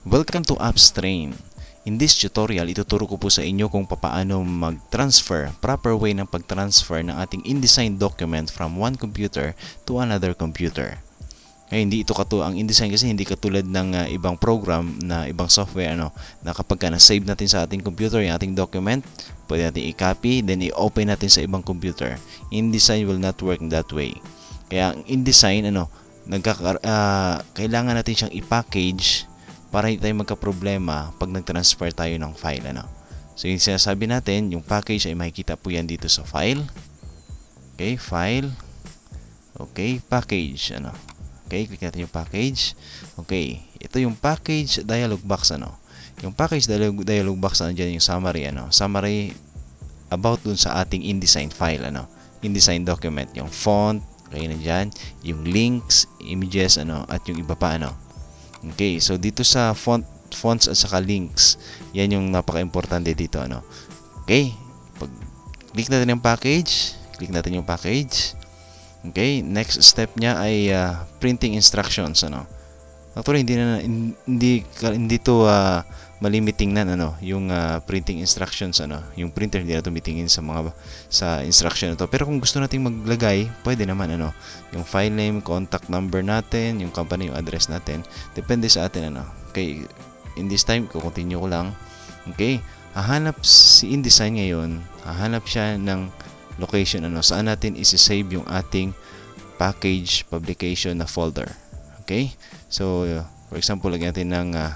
Welcome to AppStrain. In this tutorial, ituturo ko po sa inyo kung paano mag-transfer, proper way ng pag-transfer ng ating InDesign document from one computer to another computer. Ngayon, hindi ito katu ang InDesign kasi hindi katulad ng uh, ibang program na ibang software ano na kapag ka na-save natin sa ating computer yung ating document, pwede natin i-copy then i-open natin sa ibang computer. InDesign will not work that way. Kaya ang InDesign ano, nagkaka uh, kailangan natin siyang i-package para hindi tayo magka-problema pag nag-transfer tayo ng file. Ano? So, yung sinasabi natin, yung package ay makikita po yan dito sa file. Okay, file. Okay, package. Ano? Okay, click natin yung package. Okay, ito yung package dialog box. Ano? Yung package dialog, dialog box, nandiyan yung summary. Ano? Summary about dun sa ating InDesign file. Ano? InDesign document. Yung font, okay, nandiyan. Yung links, images, ano, at yung iba pa, ano Okay, so dito sa font fonts at saka links, yan yung napaka-importante dito ano. Okay, pag click natin yung package, click natin yung package. Okay, next step niya ay uh, printing instructions ano. Actually hindi na hindi hindi to uh, malimiting na ano, yung uh, printing instructions ano, yung printer hindi na tumitingin sa mga sa instruction ito. Pero kung gusto nating maglagay, pwede naman ano, yung file name, contact number natin, yung company, yung address natin, depende sa atin ano. Okay, in this time ko continue ko lang. Okay, hahanap si InDesign ngayon, hahanap siya ng location ano, saan natin i-save yung ating package publication na folder. Okay? So, for example, lagyan natin ng uh,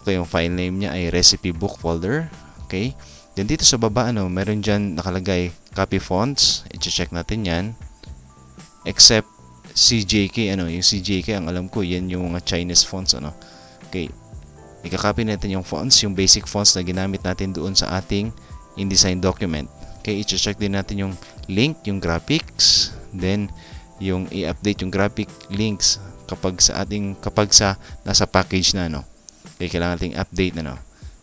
Okay, yung file name niya ay recipe book folder. Okay. Then dito sa baba, ano, meron dyan nakalagay copy fonts. I-check natin yan. Except CJK, ano, yung CJK, ang alam ko, yan yung mga Chinese fonts, ano. Okay. Ika-copy natin yung fonts, yung basic fonts na ginamit natin doon sa ating InDesign document. Okay, i-check din natin yung link, yung graphics, then yung i-update yung graphic links kapag sa ating kapag sa nasa package na no. Okay, kailangan nating update na, no?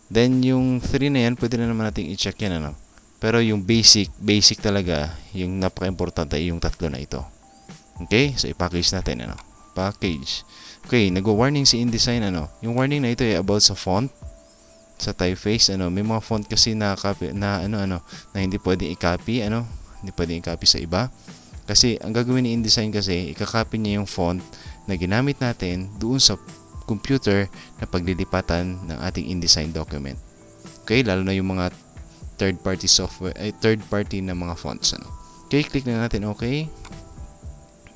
Then, yung 3 na yan, pwede na naman nating i-check yan, ano? Pero yung basic, basic talaga, yung napaka-importante ay yung tatlo na ito. Okay? So, i-package natin, ano? Package. Okay, nagwa-warning si InDesign, ano? Yung warning na ito ay about sa font, sa typeface, ano? May mga font kasi na, copy, na ano, ano, na hindi pwedeng i-copy, ano? Hindi pwedeng i-copy sa iba. Kasi, ang gagawin ni InDesign kasi, i-copy niya yung font na ginamit natin doon sa computer na paglilipatan ng ating InDesign document. Okay, lalo na yung mga third party software, ay third party na mga fonts ano. Okay, click na natin okay.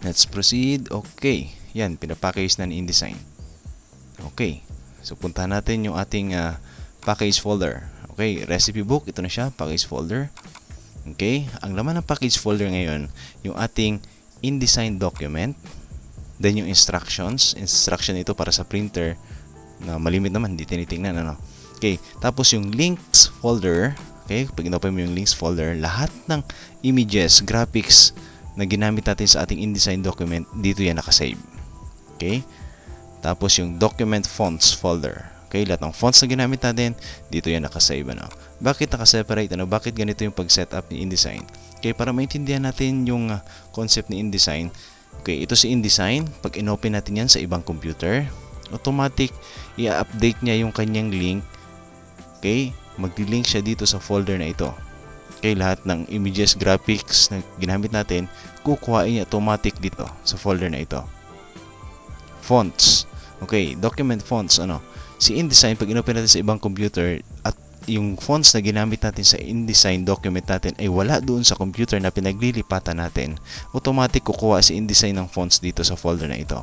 Let's proceed. Okay. Yan, pinapackage na ni InDesign. Okay. So puntahan natin yung ating uh, package folder. Okay, recipe book, ito na siya, package folder. Okay, ang laman ng package folder ngayon, yung ating InDesign document, Then yung instructions, instruction ito para sa printer na malimit naman, hindi tinitingnan ano. Okay, tapos yung links folder, okay, pag inopen mo yung links folder, lahat ng images, graphics na ginamit natin sa ating InDesign document, dito yan nakasave. Okay? Tapos yung document fonts folder. Okay, lahat ng fonts na ginamit natin, dito yan nakasave. Ano? Bakit nakaseparate? Ano? Bakit ganito yung pag-setup ni InDesign? Okay, para maintindihan natin yung uh, concept ni InDesign, Okay, ito si InDesign. Pag inopen natin yan sa ibang computer, automatic i-update niya yung kanyang link. Okay, magdi-link siya dito sa folder na ito. Okay, lahat ng images, graphics na ginamit natin, kukuhain niya automatic dito sa folder na ito. Fonts. Okay, document fonts, ano. Si InDesign, pag inopen natin sa ibang computer at yung fonts na ginamit natin sa InDesign document natin ay wala doon sa computer na pinaglilipatan natin, automatic kukuha si InDesign ng fonts dito sa folder na ito.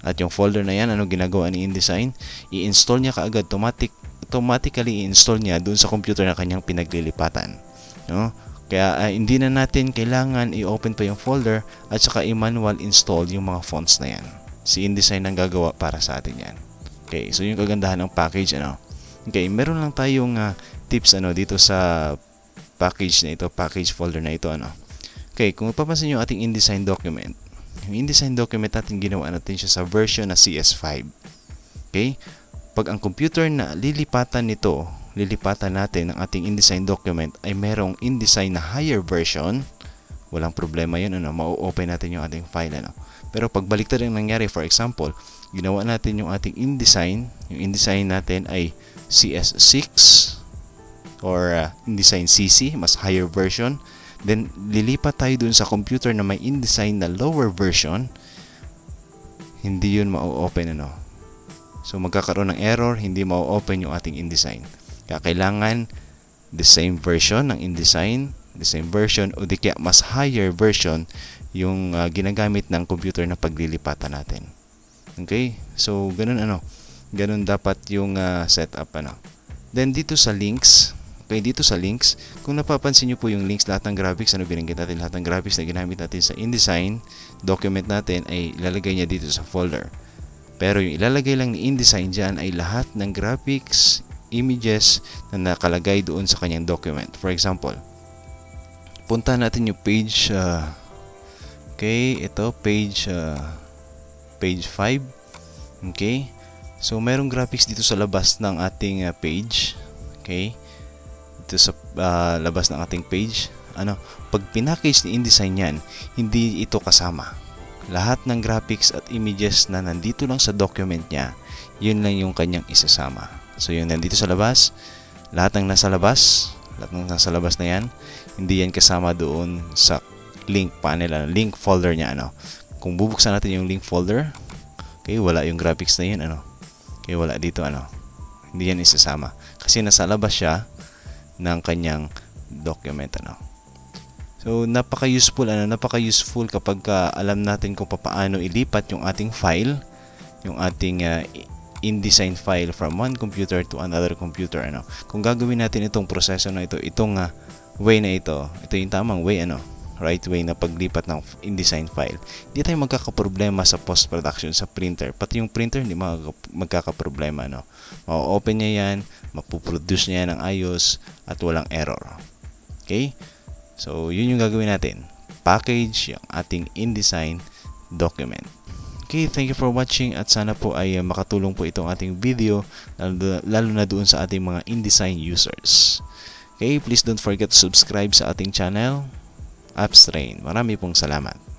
At yung folder na yan, ano ginagawa ni InDesign? I-install niya kaagad, automatic, automatically i-install niya doon sa computer na kanyang pinaglilipatan. No? Kaya uh, hindi na natin kailangan i-open pa yung folder at saka i-manual install yung mga fonts na yan. Si InDesign ang gagawa para sa atin yan. Okay, so yung kagandahan ng package, ano? Okay, meron lang tayong uh, tips ano dito sa package na ito, package folder na ito ano. Okay, kung mapapansin niyo ating InDesign document, yung InDesign document natin ginawa natin siya sa version na CS5. Okay? Pag ang computer na lilipatan nito, lilipatan natin ng ating InDesign document ay merong InDesign na higher version, walang problema yun, ano, ma-open natin yung ating file, ano. Pero pag baliktad ang nangyari, for example, ginawa natin yung ating InDesign, yung InDesign natin ay CS6 or uh, InDesign CC, mas higher version, then lilipat tayo dun sa computer na may InDesign na lower version, hindi yun ma-open, ano. So, magkakaroon ng error, hindi ma-open yung ating InDesign. Kaya kailangan the same version ng InDesign, the same version o di kaya mas higher version yung uh, ginagamit ng computer na paglilipatan natin. Okay? So, ganun ano. Ganun dapat yung uh, setup ano. Then dito sa links, okay, dito sa links, kung napapansin niyo po yung links lahat ng graphics, ano binanggit natin lahat ng graphics na ginamit natin sa InDesign document natin ay ilalagay niya dito sa folder. Pero yung ilalagay lang ni InDesign dyan ay lahat ng graphics, images na nakalagay doon sa kanyang document. For example, punta natin yung page uh, okay, ito page uh, page 5. Okay? So merong graphics dito sa labas ng ating uh, page. Okay? Dito sa uh, labas ng ating page. Ano, pag pinackage ni InDesign yan, hindi ito kasama. Lahat ng graphics at images na nandito lang sa document niya, yun lang yung kanyang isasama. So yung nandito sa labas, lahat ng nasa labas, lahat ng nasa labas na yan, hindi yan kasama doon sa link panel, ano, link folder niya. Ano. Kung bubuksan natin yung link folder, okay, wala yung graphics na yun. Ano. Okay, wala dito. Ano. Hindi yan isasama. Kasi nasa labas siya ng kanyang document. Ano. So, napaka-useful, ano, napaka-useful kapag uh, alam natin kung paano ilipat yung ating file, yung ating uh, InDesign file from one computer to another computer ano kung gagawin natin itong proseso na ito itong uh, way na ito. Ito yung tamang way ano? Right way na paglipat ng InDesign file. Hindi tayo magkakaproblema sa post production sa printer. Pati yung printer hindi magkakaproblema no ma-open niya yan mapuproduce niya ng ayos at walang error. Okay? So yun yung gagawin natin. Package yung ating InDesign document. Okay, thank you for watching at sana po ay uh, makatulong po itong ating video lalo na doon sa ating mga InDesign users. Okay, please don't forget to subscribe sa ating channel, Appstrain. Marami pong salamat.